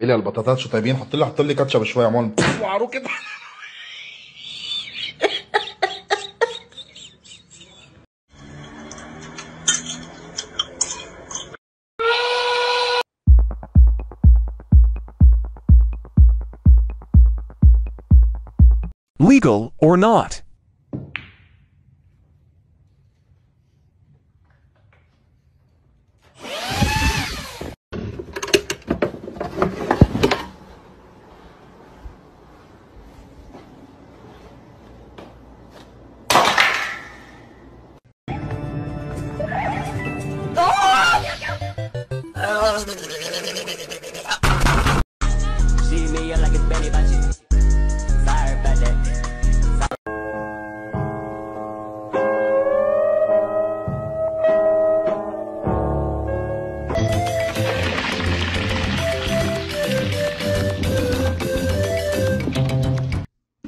إيه لي البطاطات شو طيبين؟ حط لي حط لي كاتشب شوي عمون وعرو كده. Legal or not? See me like it's Benny Bunches. Sorry about that.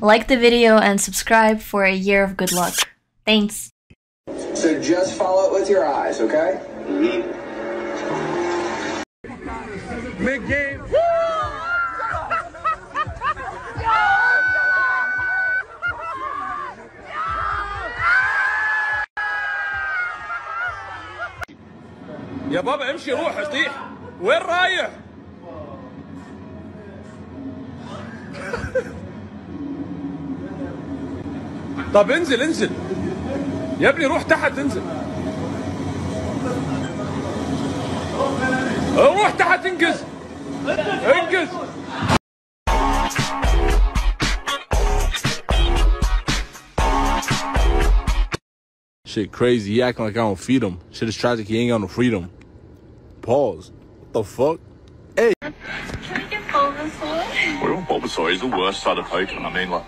Like the video and subscribe for a year of good luck. Thanks. So just follow it with your eyes, okay? Mm-hmm. يا بابا امشي روح اطيح. وين رايح؟ طب انزل انزل. يا ابني روح تحت انزل. روح تحت انجز. Öngöz. Shit crazy. He acting like I don't feed him. Shit is tragic. He ain't got no freedom. Pause. What the fuck? Hey. Can we get Bulbasaur? Well, Bulbasaur is the worst side of Pokemon. I mean, like.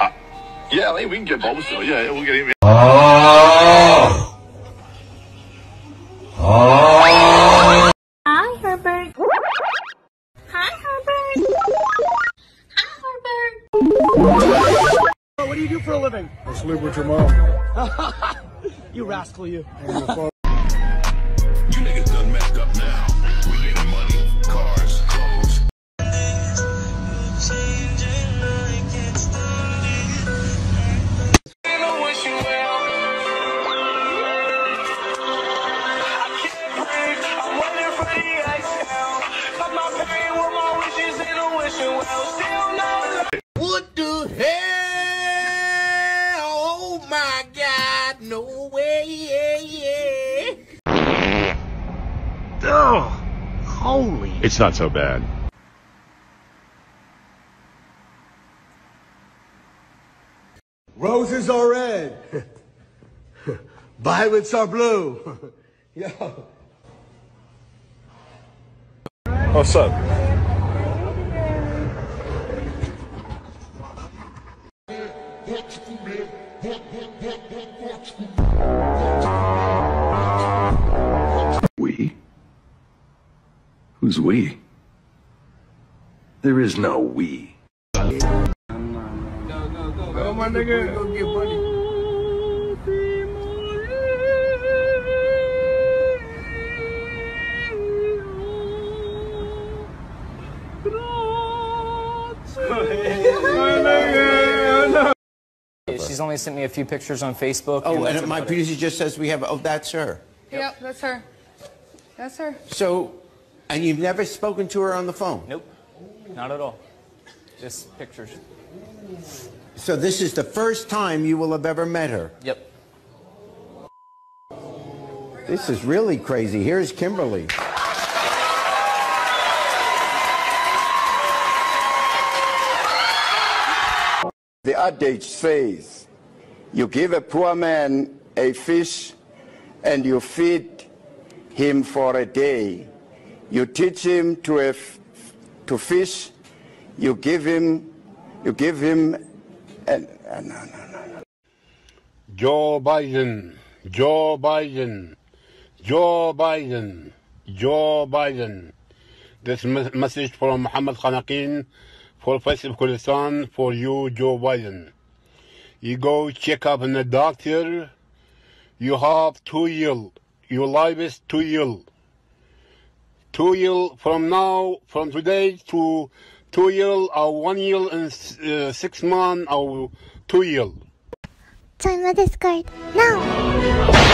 Uh, yeah, I think we can get Bulbasaur. Yeah, we'll get him. Oh. What do you do for a living? I sleep with your mom. You rascal, you. My god, no way, yeah, yeah. Oh, holy. It's not so bad. Roses are red. Violets are blue. Yo. What's up? We? Who's we? There is no we. She's only sent me a few pictures on Facebook. Oh, that's and my about producer just says we have, oh, that's her. Yep, that's her. That's her. So, and you've never spoken to her on the phone? Nope, not at all. Just pictures. So this is the first time you will have ever met her? Yep. This is really crazy. Here's Kimberly. The adage says, you give a poor man a fish and you feed him for a day. You teach him to, to fish, you give him, you give him. Joe Biden, Joe Biden, Joe Biden, Joe Biden. This message from Muhammad Khanaqin for Faisal Kurdistan for you, Joe Biden. You go check up in the doctor. You have two year. Your life is two year. two year from now, from today to two year or one year and uh, six months or two year. Join my Discord now!